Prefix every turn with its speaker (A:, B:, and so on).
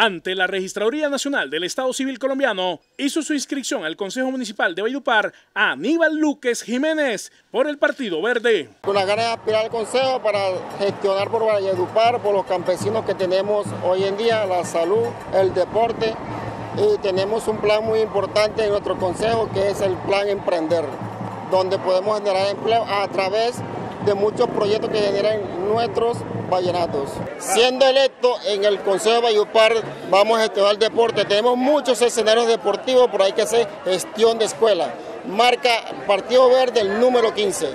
A: ante la Registraduría Nacional del Estado Civil Colombiano, hizo su inscripción al Consejo Municipal de Valledupar Aníbal Luques Jiménez por el Partido Verde.
B: Con la ganas de aspirar al Consejo para gestionar por Valledupar, por los campesinos que tenemos hoy en día, la salud, el deporte, y tenemos un plan muy importante en nuestro Consejo que es el Plan Emprender, donde podemos generar empleo a través de muchos proyectos que generan nuestros vallenatos. Siendo electo en el Consejo de vamos a gestionar deporte. Tenemos muchos escenarios deportivos, pero hay que hacer gestión de escuela. Marca Partido Verde el número 15.